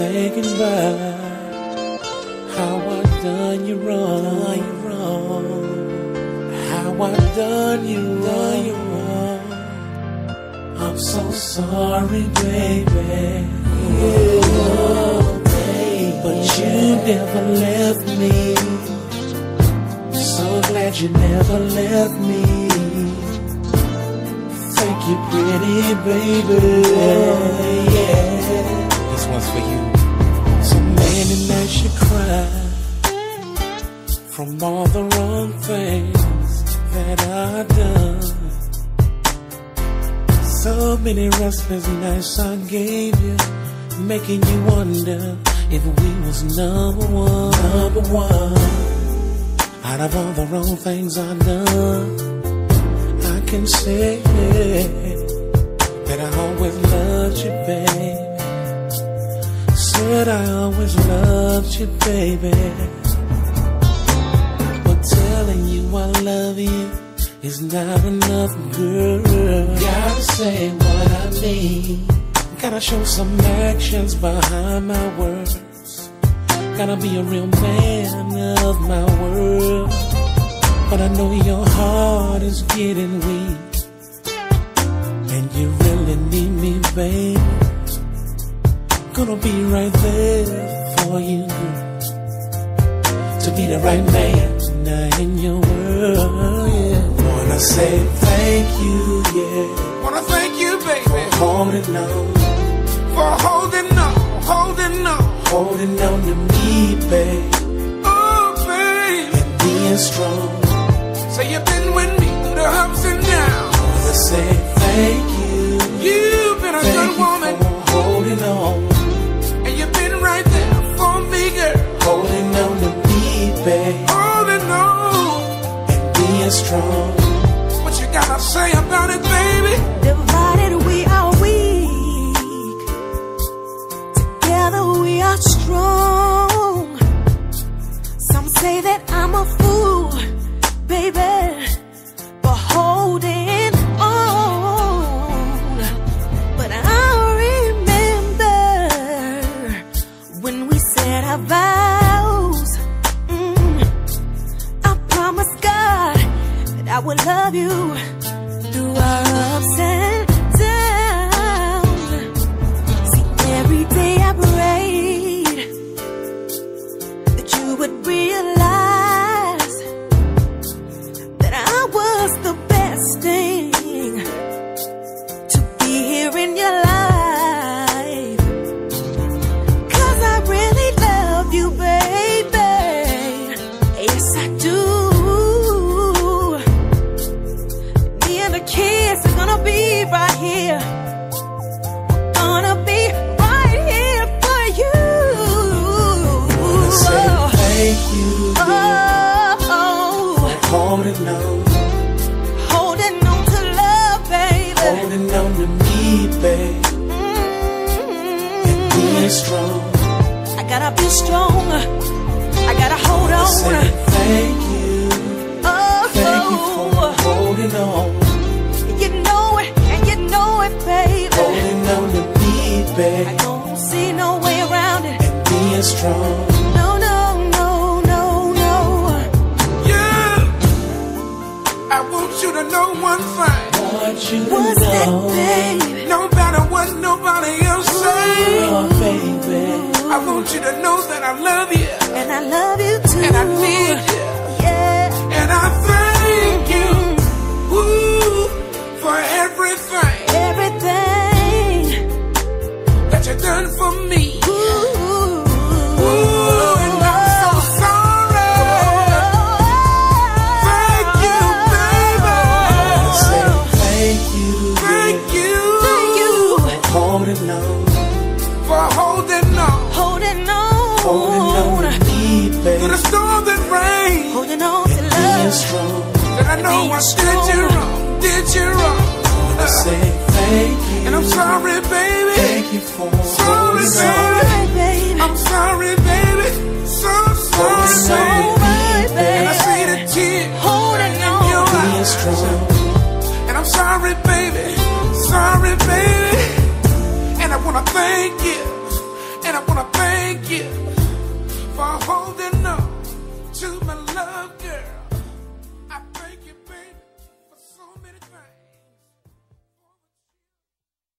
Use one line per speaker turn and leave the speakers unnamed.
thinking about how I done you wrong, done you wrong, how I done you done you wrong. I'm so sorry, baby. Oh, baby. But you never left me. So glad you never left me. Thank you, pretty baby. From all the wrong things that I've done. So many restless nights I gave you, making you wonder if we was number one, number one. Out of all the wrong things I've done, I can say that I always loved you, baby. Said I always loved you, baby. Telling you I love you is not enough, girl. Gotta say what I mean. Gotta show some actions behind my words. Gotta be a real man of my word. But I know your heart is getting weak. And you really need me, baby. Gonna be right there for you. To be the right man now in your world, yeah. Wanna say thank you, yeah.
Wanna thank you, baby,
For holding on,
for holding on, holding on.
holding on to me, babe.
Oh, baby.
And being strong.
Say you've been with me through the ups and downs.
Wanna say thank you.
And
strong.
What you gotta say about it, baby?
Divided we are weak. Together we are strong. I would love you through our ups and downs. See, every day I prayed that you would realize that I was the best thing to be here in your life. Cause I really love you, baby. Yes, I do.
Babe. And being strong.
I gotta be strong. I gotta hold on.
Say thank you, oh, thank you for
Oh,
holding on,
you know it, and you know it, baby.
holding on to me,
I don't see no way around it.
And being strong.
No, no, no, no, no.
Yeah. I want you to know one thing.
Want you to
What's that,
know,
baby?
No matter what nobody else say,
baby.
I want you to know that I love you
And I love you too.
and I need know I did you wrong, did you wrong.
I Say thank you,
And I'm sorry, baby.
thank you for
Sorry,
holding
baby.
I'm sorry, baby. So sorry,
Sorry,
baby. And I
baby.
see the tears
Holding
in your
on.
Being
eyes. And I'm sorry, baby. Sorry, baby. And I wanna thank you. and I wanna thank you.